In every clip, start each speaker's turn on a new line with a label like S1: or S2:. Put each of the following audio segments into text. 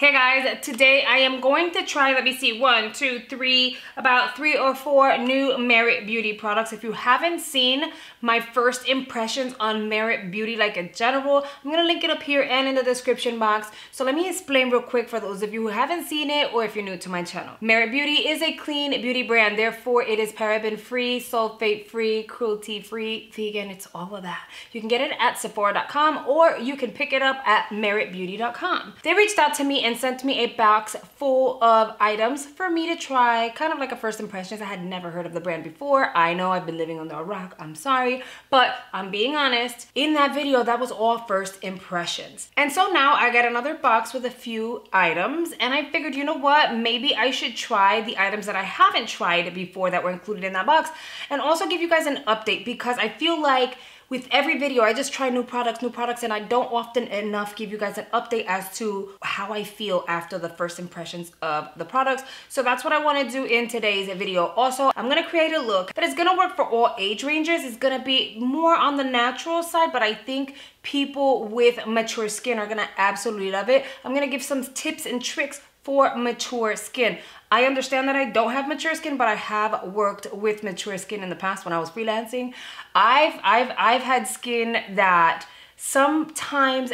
S1: Hey guys, today I am going to try, let me see, one, two, three, about three or four new Merit Beauty products. If you haven't seen my first impressions on Merit Beauty like in general, I'm gonna link it up here and in the description box. So let me explain real quick for those of you who haven't seen it or if you're new to my channel. Merit Beauty is a clean beauty brand, therefore it is paraben free, sulfate free, cruelty free, vegan, it's all of that. You can get it at Sephora.com or you can pick it up at meritbeauty.com. They reached out to me and sent me a box full of items for me to try, kind of like a first impressions. I had never heard of the brand before. I know I've been living under a rock, I'm sorry, but I'm being honest. In that video, that was all first impressions. And so now I got another box with a few items and I figured, you know what, maybe I should try the items that I haven't tried before that were included in that box and also give you guys an update because I feel like with every video, I just try new products, new products, and I don't often enough give you guys an update as to how I feel after the first impressions of the products. So that's what I wanna do in today's video. Also, I'm gonna create a look that is gonna work for all age ranges. It's gonna be more on the natural side, but I think people with mature skin are gonna absolutely love it. I'm gonna give some tips and tricks for mature skin. I understand that I don't have mature skin, but I have worked with mature skin in the past when I was freelancing. I've I've I've had skin that sometimes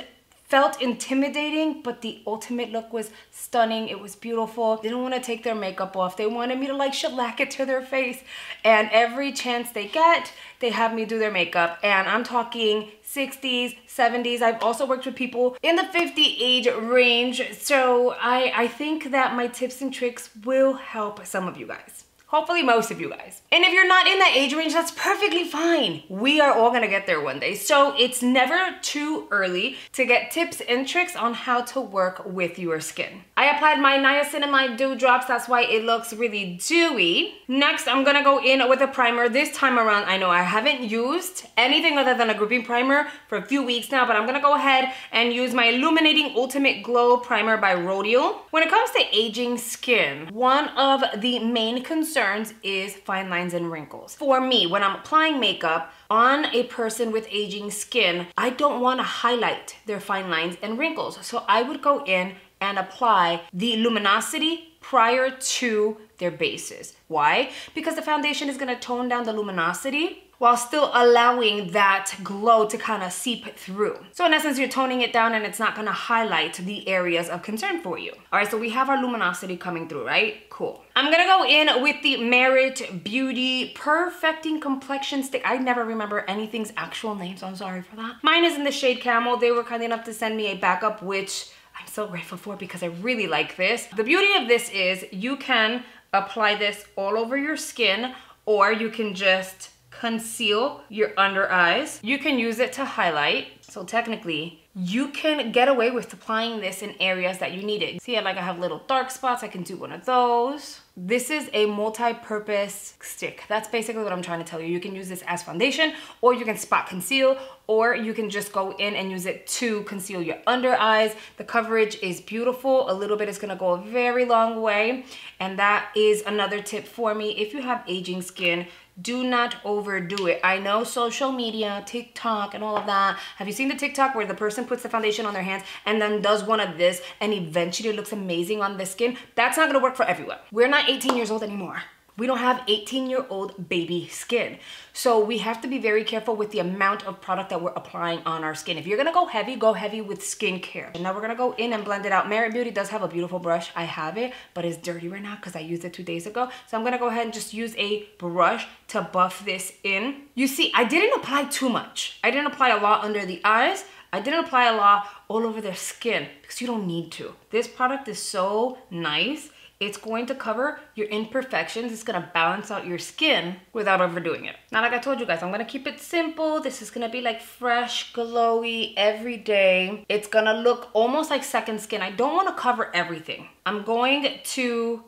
S1: felt intimidating, but the ultimate look was stunning. It was beautiful. They didn't want to take their makeup off. They wanted me to like shellac it to their face. And every chance they get, they have me do their makeup. And I'm talking 60s, 70s. I've also worked with people in the 50 age range. So I, I think that my tips and tricks will help some of you guys. Hopefully most of you guys. And if you're not in that age range, that's perfectly fine. We are all gonna get there one day. So it's never too early to get tips and tricks on how to work with your skin. I applied my niacinamide dew drops. That's why it looks really dewy. Next, I'm gonna go in with a primer. This time around, I know I haven't used anything other than a gripping primer for a few weeks now, but I'm gonna go ahead and use my Illuminating Ultimate Glow Primer by Rodial. When it comes to aging skin, one of the main concerns concerns is fine lines and wrinkles. For me, when I'm applying makeup on a person with aging skin, I don't want to highlight their fine lines and wrinkles. So I would go in and apply the luminosity prior to their bases. Why? Because the foundation is gonna tone down the luminosity while still allowing that glow to kind of seep through. So in essence, you're toning it down and it's not gonna highlight the areas of concern for you. All right, so we have our luminosity coming through, right? Cool. I'm gonna go in with the Merit Beauty Perfecting Complexion Stick. I never remember anything's actual name, so I'm sorry for that. Mine is in the shade Camel. They were kind enough to send me a backup, which I'm so grateful for because I really like this. The beauty of this is you can apply this all over your skin or you can just conceal your under eyes. You can use it to highlight. So technically, you can get away with applying this in areas that you need it. See, I like I have little dark spots, I can do one of those. This is a multi-purpose stick. That's basically what I'm trying to tell you. You can use this as foundation or you can spot conceal or you can just go in and use it to conceal your under eyes. The coverage is beautiful. A little bit is gonna go a very long way. And that is another tip for me. If you have aging skin, do not overdo it. I know social media, TikTok and all of that. Have you seen the TikTok where the person puts the foundation on their hands and then does one of this and eventually it looks amazing on the skin? That's not gonna work for everyone. We're not 18 years old anymore. We don't have 18 year old baby skin. So we have to be very careful with the amount of product that we're applying on our skin. If you're gonna go heavy, go heavy with skincare. And now we're gonna go in and blend it out. Merit Beauty does have a beautiful brush. I have it, but it's dirty right now because I used it two days ago. So I'm gonna go ahead and just use a brush to buff this in. You see, I didn't apply too much. I didn't apply a lot under the eyes. I didn't apply a lot all over their skin because you don't need to. This product is so nice it's going to cover your imperfections. It's gonna balance out your skin without overdoing it. Now, like I told you guys, I'm gonna keep it simple. This is gonna be like fresh, glowy, every day. It's gonna look almost like second skin. I don't wanna cover everything. I'm going to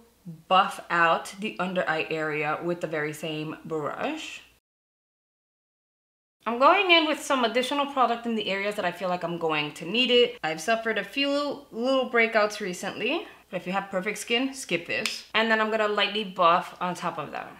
S1: buff out the under eye area with the very same brush. I'm going in with some additional product in the areas that I feel like I'm going to need it. I've suffered a few little breakouts recently. But if you have perfect skin, skip this. And then I'm gonna lightly buff on top of that.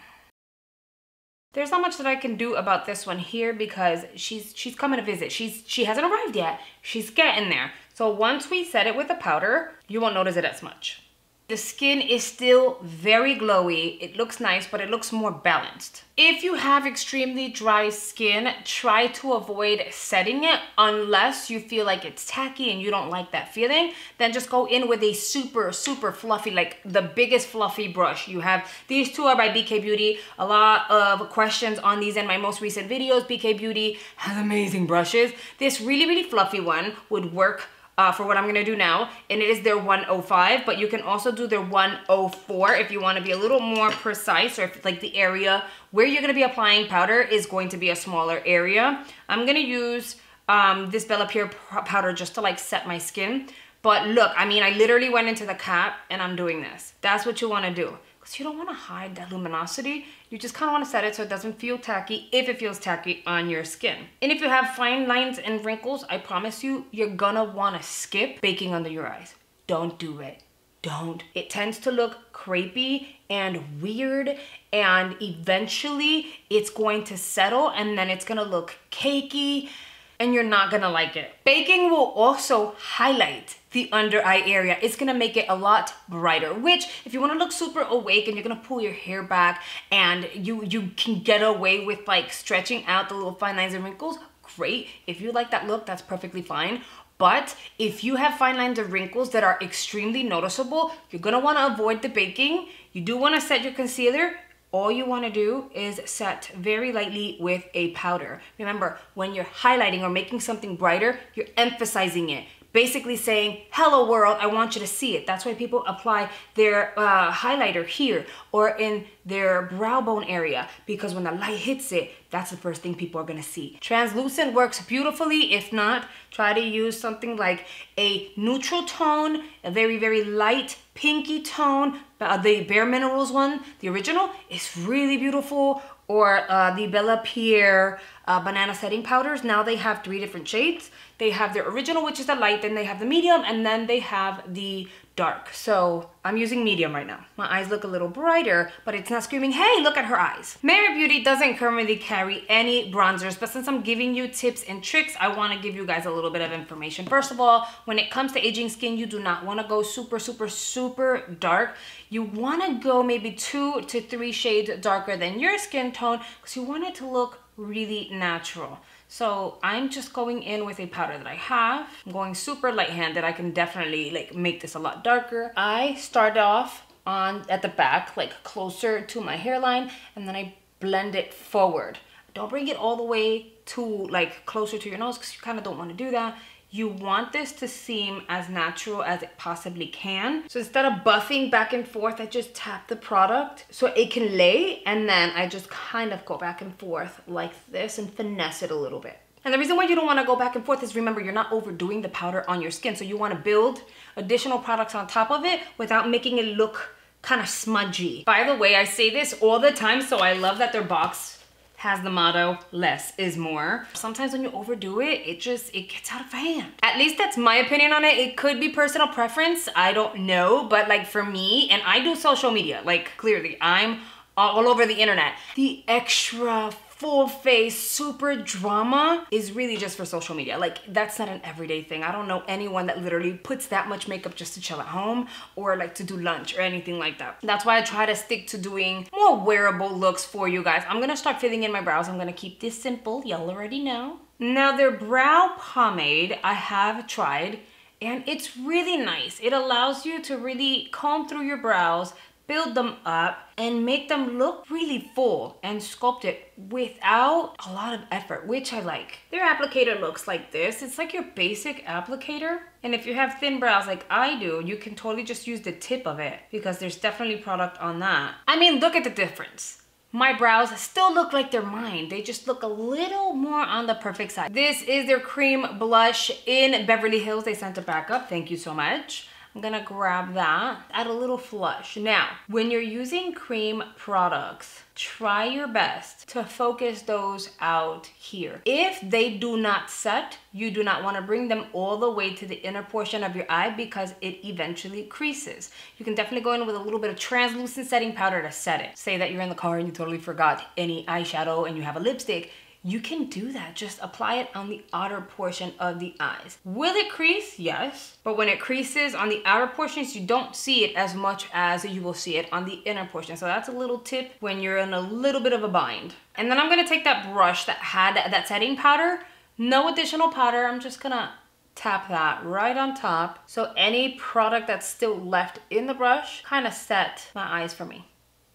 S1: There's not much that I can do about this one here because she's she's coming to visit. She's she hasn't arrived yet. She's getting there. So once we set it with the powder, you won't notice it as much. The skin is still very glowy. It looks nice, but it looks more balanced. If you have extremely dry skin, try to avoid setting it unless you feel like it's tacky and you don't like that feeling. Then just go in with a super, super fluffy, like the biggest fluffy brush. You have, these two are by BK Beauty. A lot of questions on these in my most recent videos. BK Beauty has amazing brushes. This really, really fluffy one would work uh, for what I'm gonna do now, and it is their 105, but you can also do their 104 if you wanna be a little more precise or if like the area where you're gonna be applying powder is going to be a smaller area. I'm gonna use um, this Bella Pierre powder just to like set my skin. But look, I mean, I literally went into the cap and I'm doing this. That's what you wanna do because you don't want to hide that luminosity. You just kind of want to set it so it doesn't feel tacky if it feels tacky on your skin. And if you have fine lines and wrinkles, I promise you, you're gonna want to skip baking under your eyes. Don't do it. Don't. It tends to look crepey and weird and eventually it's going to settle and then it's gonna look cakey and you're not gonna like it. Baking will also highlight the under eye area. It's gonna make it a lot brighter, which if you wanna look super awake and you're gonna pull your hair back and you, you can get away with like stretching out the little fine lines and wrinkles, great. If you like that look, that's perfectly fine. But if you have fine lines and wrinkles that are extremely noticeable, you're gonna wanna avoid the baking. You do wanna set your concealer all you want to do is set very lightly with a powder. Remember, when you're highlighting or making something brighter, you're emphasizing it basically saying, hello world, I want you to see it. That's why people apply their uh, highlighter here or in their brow bone area because when the light hits it, that's the first thing people are gonna see. Translucent works beautifully. If not, try to use something like a neutral tone, a very, very light pinky tone. Uh, the Bare Minerals one, the original, is really beautiful. Or uh, the Bella Pierre uh, banana setting powders. Now they have three different shades. They have their original, which is the light, then they have the medium, and then they have the dark. So I'm using medium right now. My eyes look a little brighter, but it's not screaming, hey, look at her eyes. Merit Beauty doesn't currently carry any bronzers, but since I'm giving you tips and tricks, I wanna give you guys a little bit of information. First of all, when it comes to aging skin, you do not wanna go super, super, super dark. You wanna go maybe two to three shades darker than your skin tone because you want it to look really natural. So I'm just going in with a powder that I have. I'm going super light-handed. I can definitely like make this a lot darker. I start off on at the back, like closer to my hairline, and then I blend it forward. Don't bring it all the way to like closer to your nose because you kind of don't want to do that. You want this to seem as natural as it possibly can. So instead of buffing back and forth, I just tap the product so it can lay and then I just kind of go back and forth like this and finesse it a little bit. And the reason why you don't want to go back and forth is remember you're not overdoing the powder on your skin. So you want to build additional products on top of it without making it look kind of smudgy. By the way, I say this all the time, so I love that their box has the motto, less is more. Sometimes when you overdo it, it just, it gets out of hand. At least that's my opinion on it. It could be personal preference, I don't know. But like for me, and I do social media, like clearly I'm all over the internet. The extra full face super drama is really just for social media. Like that's not an everyday thing. I don't know anyone that literally puts that much makeup just to chill at home or like to do lunch or anything like that. That's why I try to stick to doing more wearable looks for you guys. I'm gonna start filling in my brows. I'm gonna keep this simple. Y'all already know. Now their brow pomade I have tried and it's really nice. It allows you to really comb through your brows build them up and make them look really full and sculpted without a lot of effort, which I like. Their applicator looks like this. It's like your basic applicator. And if you have thin brows like I do, you can totally just use the tip of it because there's definitely product on that. I mean, look at the difference. My brows still look like they're mine. They just look a little more on the perfect side. This is their cream blush in Beverly Hills. They sent it back up. Thank you so much. I'm gonna grab that, add a little flush. Now, when you're using cream products, try your best to focus those out here. If they do not set, you do not wanna bring them all the way to the inner portion of your eye because it eventually creases. You can definitely go in with a little bit of translucent setting powder to set it. Say that you're in the car and you totally forgot any eyeshadow and you have a lipstick, you can do that. Just apply it on the outer portion of the eyes. Will it crease? Yes. But when it creases on the outer portions, you don't see it as much as you will see it on the inner portion. So that's a little tip when you're in a little bit of a bind. And then I'm gonna take that brush that had that setting powder, no additional powder. I'm just gonna tap that right on top. So any product that's still left in the brush kind of set my eyes for me.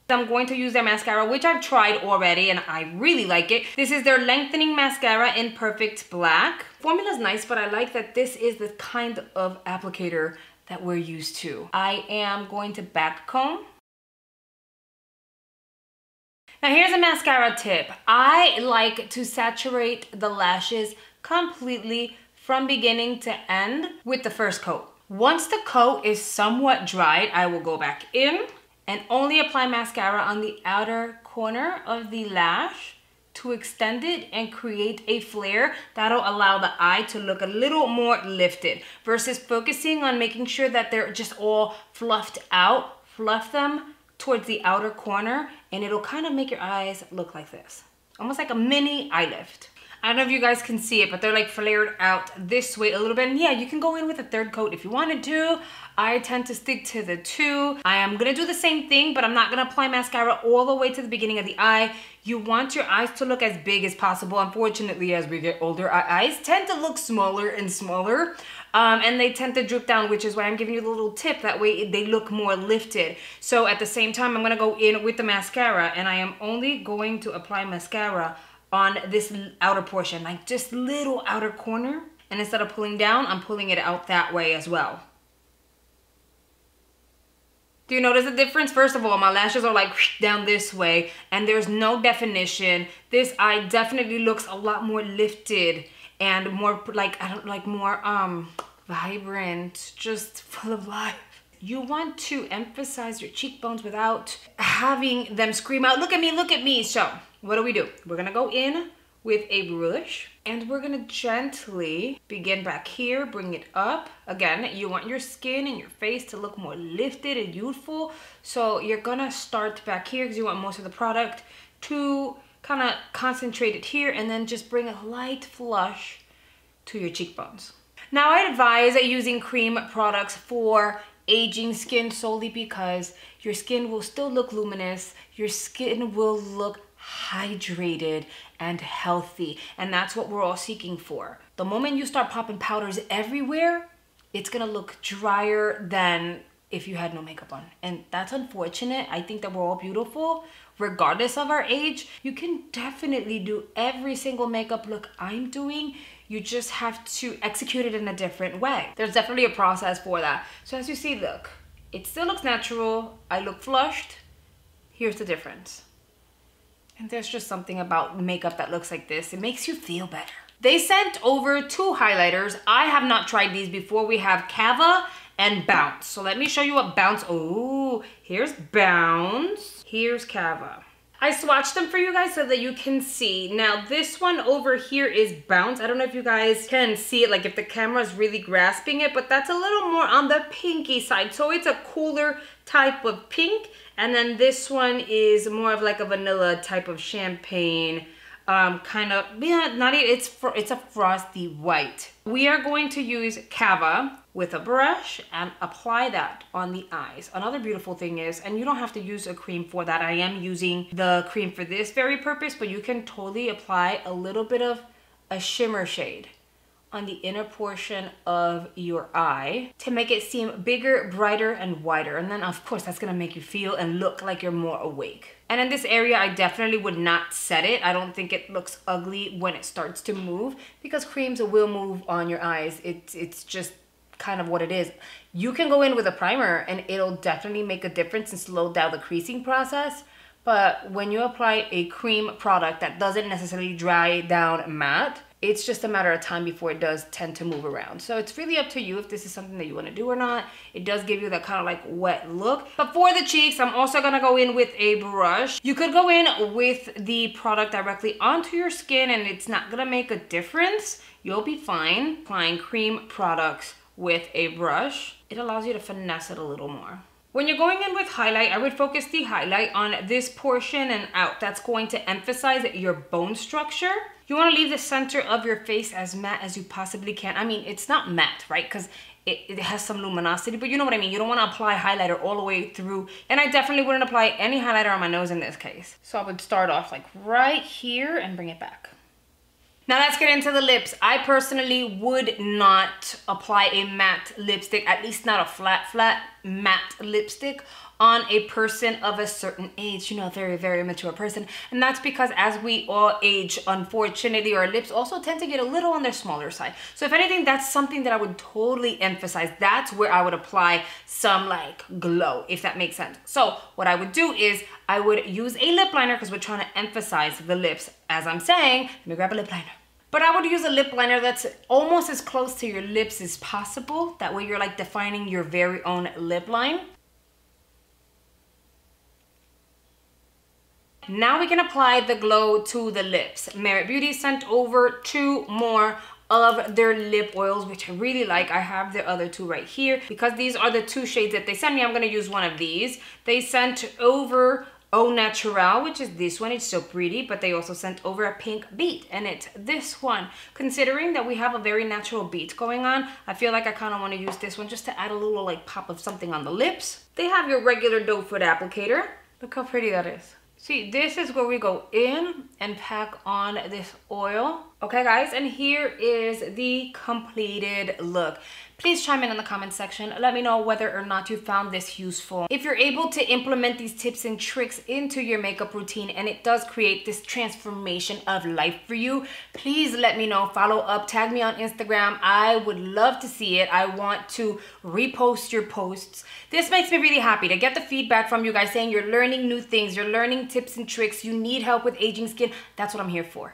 S1: I'm going to use their mascara, which I've tried already and I really like it. This is their Lengthening Mascara in Perfect Black. Formula's nice, but I like that this is the kind of applicator that we're used to. I am going to back comb. Now here's a mascara tip. I like to saturate the lashes completely from beginning to end with the first coat. Once the coat is somewhat dried, I will go back in and only apply mascara on the outer corner of the lash to extend it and create a flare that'll allow the eye to look a little more lifted versus focusing on making sure that they're just all fluffed out. Fluff them towards the outer corner and it'll kind of make your eyes look like this. Almost like a mini eye lift I don't know if you guys can see it, but they're like flared out this way a little bit. And yeah, you can go in with a third coat if you wanted to. I tend to stick to the two. I am gonna do the same thing, but I'm not gonna apply mascara all the way to the beginning of the eye. You want your eyes to look as big as possible. Unfortunately, as we get older, our eyes tend to look smaller and smaller. Um, and they tend to droop down, which is why I'm giving you the little tip. That way they look more lifted. So at the same time, I'm gonna go in with the mascara and I am only going to apply mascara on this outer portion, like just little outer corner. And instead of pulling down, I'm pulling it out that way as well. Do you notice the difference? First of all, my lashes are like down this way and there's no definition. This eye definitely looks a lot more lifted and more like, I don't like more um vibrant, just full of life. You want to emphasize your cheekbones without having them scream out, look at me, look at me. So what do we do? We're gonna go in with a brush and we're gonna gently begin back here, bring it up. Again, you want your skin and your face to look more lifted and youthful. So you're gonna start back here because you want most of the product to kind of concentrate it here and then just bring a light flush to your cheekbones. Now I advise using cream products for aging skin solely because your skin will still look luminous, your skin will look hydrated and healthy. And that's what we're all seeking for. The moment you start popping powders everywhere, it's gonna look drier than if you had no makeup on. And that's unfortunate. I think that we're all beautiful regardless of our age. You can definitely do every single makeup look I'm doing. You just have to execute it in a different way. There's definitely a process for that. So as you see, look, it still looks natural. I look flushed. Here's the difference. And there's just something about makeup that looks like this. It makes you feel better. They sent over two highlighters. I have not tried these before. We have Cava and Bounce. So let me show you what Bounce, oh, here's Bounce. Here's Cava. I swatched them for you guys so that you can see. Now this one over here is Bounce. I don't know if you guys can see it, like if the camera is really grasping it, but that's a little more on the pinky side. So it's a cooler type of pink. And then this one is more of like a vanilla type of champagne um, kind of, yeah, not even, it's, it's a frosty white. We are going to use Cava with a brush and apply that on the eyes. Another beautiful thing is, and you don't have to use a cream for that. I am using the cream for this very purpose, but you can totally apply a little bit of a shimmer shade on the inner portion of your eye to make it seem bigger, brighter, and wider. And then of course, that's gonna make you feel and look like you're more awake. And in this area, I definitely would not set it. I don't think it looks ugly when it starts to move because creams will move on your eyes. It's, it's just kind of what it is. You can go in with a primer and it'll definitely make a difference and slow down the creasing process. But when you apply a cream product that doesn't necessarily dry down matte, it's just a matter of time before it does tend to move around. So it's really up to you if this is something that you want to do or not. It does give you that kind of like wet look. But for the cheeks, I'm also to go in with a brush. You could go in with the product directly onto your skin and it's not to make a difference. You'll be fine applying cream products with a brush. It allows you to finesse it a little more. When you're going in with highlight, I would focus the highlight on this portion and out. That's going to emphasize your bone structure You wanna leave the center of your face as matte as you possibly can. I mean, it's not matte, right? Because it, it, has some luminosity, but you know what I mean. You don't want to apply highlighter all the way through. And I definitely wouldn't apply any highlighter on my nose in this case. So I would start off like right here and bring it back. Now let's get into the lips. I personally would not apply a matte lipstick, at least not a flat, flat matte lipstick on a person of a certain age, you know, very, very mature person. And that's because as we all age, unfortunately, our lips also tend to get a little on their smaller side. So if anything, that's something that I would totally emphasize. That's where I would apply some like glow, if that makes sense. So what I would do is I would use a lip liner because we're trying to emphasize the lips. As I'm saying, let me grab a lip liner. But I would use a lip liner that's almost as close to your lips as possible. That way you're like defining your very own lip line. Now we can apply the glow to the lips. Merit Beauty sent over two more of their lip oils, which I really like. I have the other two right here. Because these are the two shades that they sent me, I'm gonna use one of these. They sent over Au Naturel, which is this one. It's so pretty, but they also sent over a pink beat, and it's this one. Considering that we have a very natural beat going on, I feel like I kind of want to use this one just to add a little like pop of something on the lips. They have your regular doe foot applicator. Look how pretty that is. See, this is where we go in and pack on this oil. Okay, guys, and here is the completed look please chime in in the comment section. Let me know whether or not you found this useful. If you're able to implement these tips and tricks into your makeup routine and it does create this transformation of life for you, please let me know. Follow up, tag me on Instagram. I would love to see it. I want to repost your posts. This makes me really happy to get the feedback from you guys saying you're learning new things, you're learning tips and tricks, you need help with aging skin. That's what I'm here for.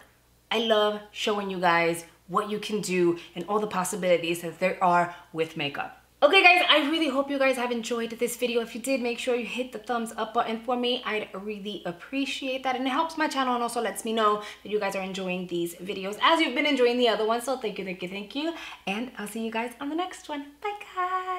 S1: I love showing you guys what you can do and all the possibilities that there are with makeup. Okay guys, I really hope you guys have enjoyed this video. If you did, make sure you hit the thumbs up button for me. I'd really appreciate that. And it helps my channel and also lets me know that you guys are enjoying these videos as you've been enjoying the other ones. So thank you, thank you, thank you. And I'll see you guys on the next one. Bye guys.